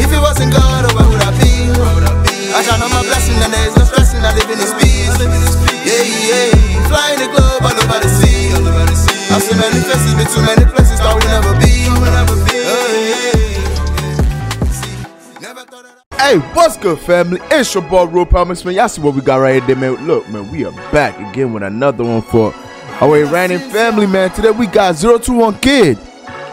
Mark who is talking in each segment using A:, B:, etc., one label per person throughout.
A: If it wasn't God, oh, where would I be? I shine on my blessing and there's no stressing. I live in this peace. Yeah, yeah. Flying the globe all over the sea. I've seen many faces, been too many places, thought we'd never be. That
B: Hey, what's good, family? It's your boy, Real Pelmx, man. Y'all see what we got right here, man. Look, man, we are back again with another one for our Iranian family, man. Today we got 021 Kid.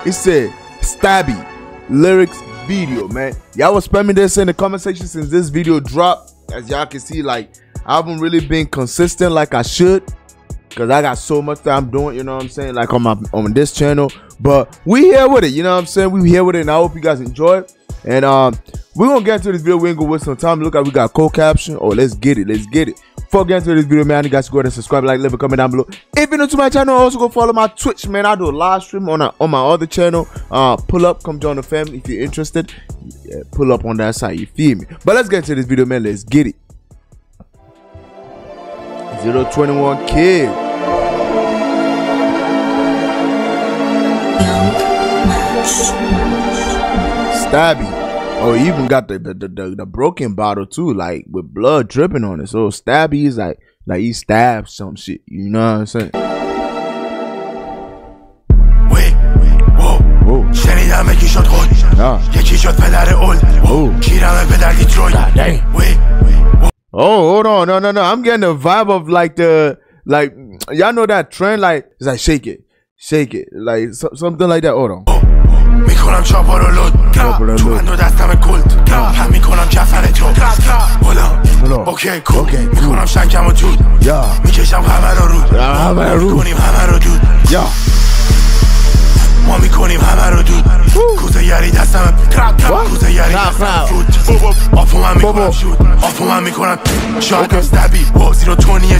B: He said, Stabby lyrics video, man. Y'all was spamming this in the comment section since this video dropped. As y'all can see, like, I haven't really been consistent like I should. Cause I got so much that I'm doing, you know what I'm saying, like on my on this channel. But we here with it, you know what I'm saying? We here with it, and I hope you guys enjoy. And um, we're gonna get into this video. We ain't gonna waste some time. Look like we got co-caption. Oh, let's get it, let's get it. Before getting into this video, man, you guys go ahead and subscribe, like, leave a comment down below. If you're new to my channel, also go follow my Twitch, man. I do a live stream on a, on my other channel. Uh, pull up, come join the family if you're interested. Yeah, pull up on that side, you feel me? But let's get into this video, man. Let's get it. 021 kid.
C: Young Max.
B: Stabby. Oh, he even got the the, the the the broken bottle too, like with blood dripping on it. So Stabby is like like he stabbed some shit. You know what I'm saying?
D: وی وو
B: Whoa.
D: شنیدم یکی شد خود
B: Yeah.
D: یکی شد پدر اول
B: Oh.
D: کیرمه پدر دیترویت وی
B: Oh, hold on, no, no, no. I'm getting the vibe of like the like y'all know that trend, like it's like shake it, shake it, like so, something like that. Hold on.
D: می‌کنم چاپا رو
B: رو
D: تو
B: لود.
D: بند و دستم کلد هم می‌کنم کفن تو. بلا اوکی کول. می‌کنم شنکم و
B: یا.
D: می‌کشم همه رو رود.
B: همه رو
D: همه رو دود. ما می‌کنیم همه رو دود. کوزه یری دستم. کوزه یری دستم آپو من. می‌کنم شود. آپو من می‌کنم. شاید هم ستبی و زیرو تونیه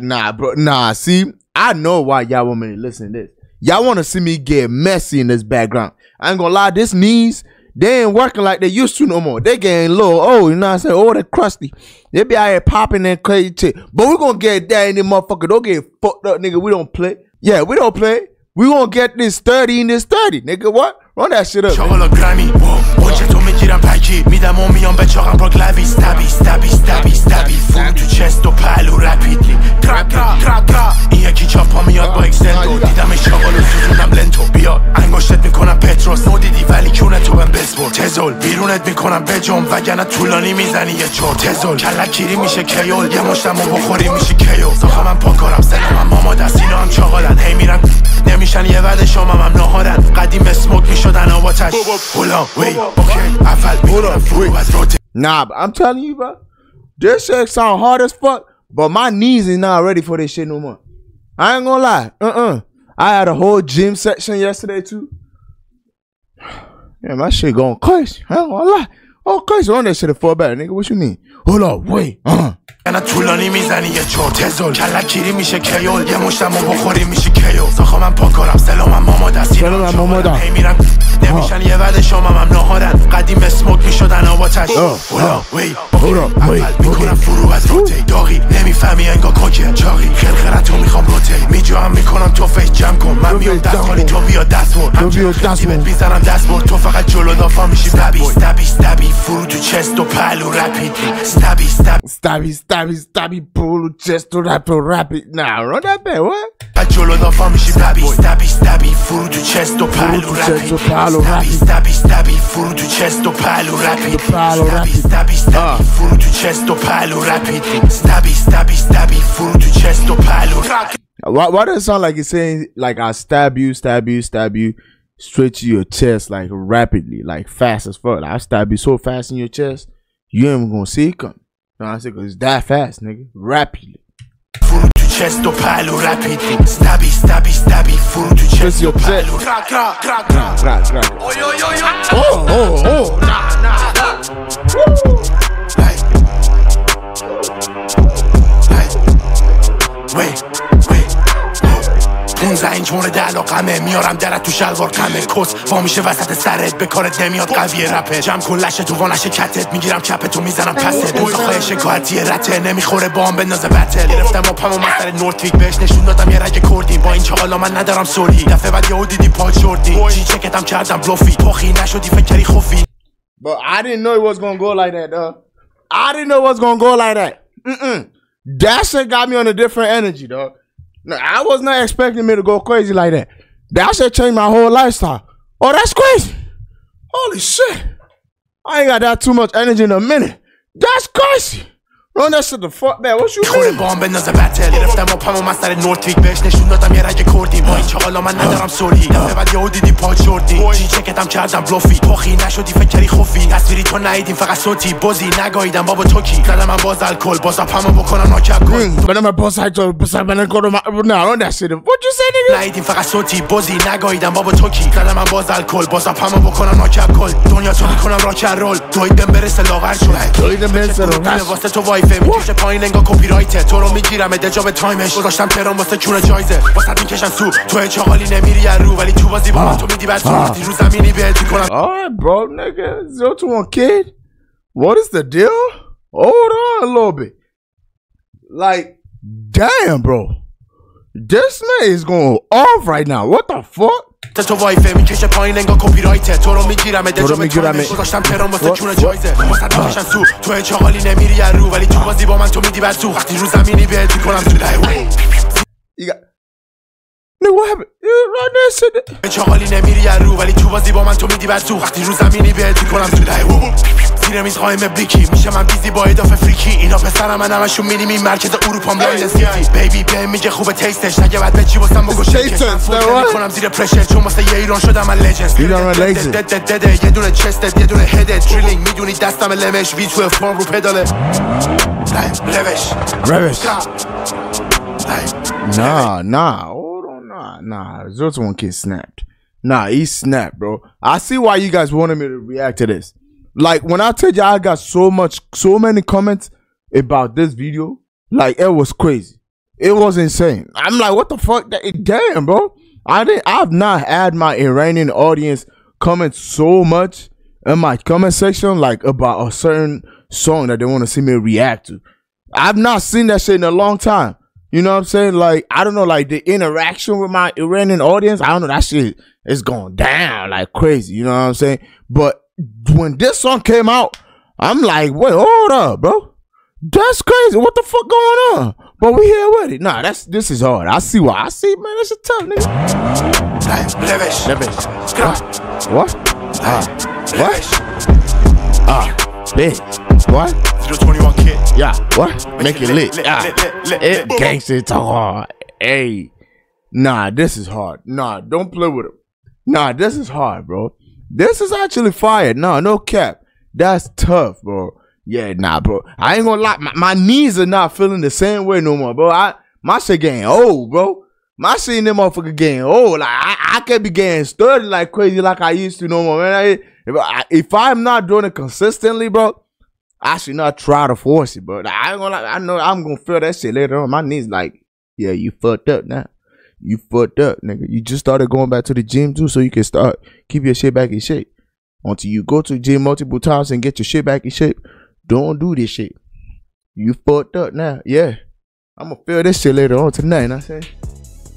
B: nah, bro, nah. See, I know why y'all want me to listen to this. Y'all want to see me get messy in this background. I ain't gonna lie, this knees they ain't working like they used to no more. They getting low. Oh, you know what I'm saying? Oh, they crusty. They be out here popping and crazy shit. But we gonna get that in the motherfucker. Don't get fucked up, nigga. We don't play. Yeah, we don't play. We gonna get this 30 in this 30, nigga. What? Run that shit up.
D: میرم پکی میدم و میام به چاقم با گلوی ستبی ستبی ستبی ستبی فون تو چست و پلو رپیدلی ترا ترا ترا این یکی چاپا میاد با اکسل دیدمش چاقال و سوزونم تزول بیرونت می‌کنم بجم وگرنه طولانی می‌زنی. یه چور تزول کلکیری میشه کیول. یه مشتمو بخوری میشه کیو ساخه من پاکارم سلامم ماما دستینا هم چاقالن. هی میرن. نمیشن یه وعده شامم هم ناهارن قدیم اسموک می‌شدن آباتش غلام وی. اوکی. اول می‌کنم فرو از روته
B: Nah, but I'm telling you, bro. This shit sound hard as fuck, but my knees is not ready for this shit no more. I ain't gonna lie. Uh-uh. I had a whole gym section yesterday too. Yeah, my shit going crazy. I ain't gonna lie. Oh, crazy. Run that shit at four back, nigga. What you mean? Hold up, wait. Uh-huh.
D: نه طولانی می‌زنی یه چور تزول کلکیری میشه کیول یه مشتمو بخوری میشه کیو ساخه من پاکارم سلامم ماما دستی
B: سلامم ماما.
D: هی میرن نمیشن یه وعده شامم هم ناهارن قدیم اسموک می‌شدن آباتش
B: آه.
D: غلام وی
B: wait.
D: اول می‌کنم فرو از روته داغی نمی‌فهمی انگا کاکه چاقی خرخرتو می‌خوام روته میجوام می‌کنم تو فیس جمع کن. من میام دست خالی تو بیا دست بر.
B: تو بیا دست بر.
D: می‌زنم دست بر. تو فقط جلو دافا میشی. ستبی ستبی ستبی فرو تو چست و پلو رپیدلی ستبی ستبی
B: stabby, stabby, pull chest to rap, to rap it. Nah, run that back, what?
D: بعد جلو دافا میشی ستبی ستبی ستبی فرو تو چست و پلو
B: تو چست و
D: رپید
B: پلو
D: ستبی
B: رپید.
D: ستبی ستبی فرو تو چست و پلو رپید
B: پلو
D: ستبی
B: رپید.
D: ستبی ستبی
B: آه.
D: فرو تو چست و پلو رپید ستبی ستبی ستبی فرو تو چست و پلو
B: Why, why does it sound like it's saying like I stab you, stab you, stab you straight to your chest like rapidly, like fast as fuck? Like, I stab you so fast in your chest, you ain't even gonna see it coming. You know what I'm saying? Cause it's that fast, nigga. Rapidly.
D: Często
B: palu
D: rapid
B: Stabi, stabi, stabi Furt często palu Gra,
D: gra, gra, gra Gra, gra, gra میارم درت تو شلوار کمه کس وا میشه وسط سرت به کارت نمیاد قوی رپه جمع کن لشه تو وانش کتت. می‌گیرم کپتو می‌زنم پست اون خواهی شکایتی رته. نمی‌خوره با هم بندازه بتل. گرفتم اپم و مسئله نورتویک بهش نشون دادم یه رگ کردیم. با این چاقالا من ندارم سولی دفعه بعد یهو دیدی پاک شردی چی چکتم کردم؟ بلوفی. پخی نشدی فکری خوفی
B: But I didn't know it was gonna go like that, dog. I didn't know it was gonna go like that. Mm-mm. That shit got me on a different energy, dog. No, I was not expecting me to go crazy like that. That shit changed my whole lifestyle. Oh, that's crazy. Holy shit. I ain't got that too much energy in a minute. That's crazy. Run that shit the fuck back. What you mean?
D: بام بندازه بتل. گرفتم اپم و من سر نورتویک بهش نشون دادم یه رگ کردی. با این چاقالا من ندارم سولی دفعه بعد یهو دیدی پا شوردی جی چکتم کردم؟ بلوفی پخی نشدی فکر کردی خوفی. تصویری تو ندیدیم فقط صوتی. بازی نگاهیدم بابا تو کی؟ زدم من باز الکل. باز اپمو بکنم ناکب کن.
B: told you, I'm gonna go to my. Nah, run that shit. What you say, nigga?
D: ندیدیم فقط صوتی. بازی نگاهیدم بابا تو کی؟ زدم من باز الکل. باز اپمو بکنم ناکب کل دنیا تو می‌کنم راکن رول. دویدم برسه لاغر شد
B: دویدم برسه لاغر.
D: واسه تو وایفه میکشه پایین انگار کپی رایته تو رو میگیرم دجا به تایمش گذاشتم ترام واسه کونه جایزه واسه میکشم تو تو چاقالی نمیری از رو ولی تو بازی با من تو میدی بعد تو وقتی رو زمینی بهت میکنم
B: All right, bro, nigga. Zero to one kid. What is the deal? Hold on a little bit. Like, damn, bro. This man is going off right now. What the fuck?
D: تو وایفه می‌کشه پایین انگار کپی رایته تو رو می‌گیرم دجا
B: رو می‌گیرم.
D: گذاشتم ترام واسه? کونه جایزه واسه می‌کشم تو تو چاقالی نمیری رو ولی تو بازی با من تو میدی بعد تو وقتی رو زمینی بهت می‌کنم تو
B: shit.
D: چاقالی نمیری رو ولی تو بازی با من تو میدی بعد تو وقتی رو زمینی بهت می‌کنم تو دهو زیر میز قایم بلیکی میشه من بیزی با اضافه فریکی اینا پسر من همشون میریم مرکز اروپا لایل سیتی بیبی به میگه خوبه تیستش نگه بعد بچی واسم بگو می‌کنم زیر پرشر چون واسه یه ایران شدم من. دده یه دونه چستت یه دونه هدت درینگ می‌دونی دستم لمش وی تو فرم رو پداله روش
B: Revis. Nah, nah. Hold on, nah, nah. Zero to one kid snapped. Nah, he snapped, bro. I see why you guys wanted me to react to this. Like when I tell you I got so much, so many comments about this video, like it was crazy. It was insane. I'm like, what the fuck? Damn, bro. I didn't. I've not had my Iranian audience comment so much in my comment section, like about a certain song that they want to see me react to. I've not seen that shit in a long time. You know what I'm saying? Like, I don't know, like the interaction with my Iranian audience, I don't know, that shit is going down like crazy. You know what I'm saying? But when this song came out, I'm like, wait, hold up, bro. That's crazy. What the fuck going on? But we here with it. Nah, that's this is hard. I see why. I see, man. That's a tough nigga.
D: Hey, levish. Levish.
B: What? Ah. What? Ah. Bitch. What?
D: 021 kid.
B: Yeah. What? Make it lit. Ah. It gangsta talk hard. Hey. Nah, this is hard. Nah, don't play with him. Nah, this is hard, bro. This is actually fire. Nah, no cap. That's tough, bro. Yeah, nah, bro. I ain't gonna lie. My, my knees are not feeling the same way no more, bro. I my shit getting old, bro. My shit them motherfucker getting old. Like I, I can't be getting sturdy like crazy like I used to no more, man. I, if, I, I'm not doing it consistently, bro, I should not try to force it, but I ain't gonna. lie, I know I'm gonna feel that shit later on. My knees like, yeah, you fucked up now. You fucked up, nigga. You just started going back to the gym too, so you can start keep your shit back in shape. Until you go to the gym multiple times and get your shit back in shape, don't do this shit. You fucked up now. Yeah, I'm gonna feel this shit later on tonight. I'm saying?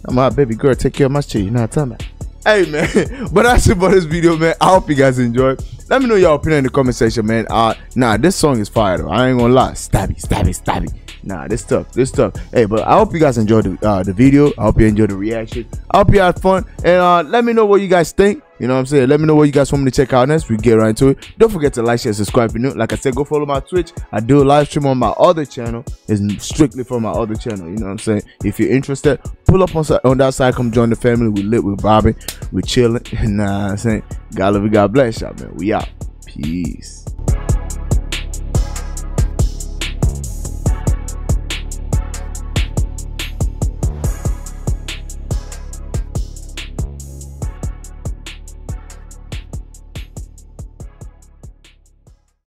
B: I'm my baby girl. Take care of my shit. You know what I'm talking about? Hey man, but that's it for this video, man. I hope you guys enjoyed. Let me know your opinion in the comment section, man. Uh, nah, this song is fire though. I ain't gonna lie. Stabby, stabby, stabby. Nah, this stuff, this stuff. Hey, but I hope you guys enjoyed the uh, the video. I hope you enjoyed the reaction. I hope you had fun, and uh, let me know what you guys think. You know what I'm saying? Let me know what you guys want me to check out next. We get right into it. Don't forget to like, share, subscribe if you're new. Like I said, go follow my Twitch. I do a live stream on my other channel. It's strictly for my other channel. You know what I'm saying? If you're interested, pull up on on that side. Come join the family. We lit. We vibing. We chilling. Nah, I'm saying God love you. God bless y'all, man. We out. Peace.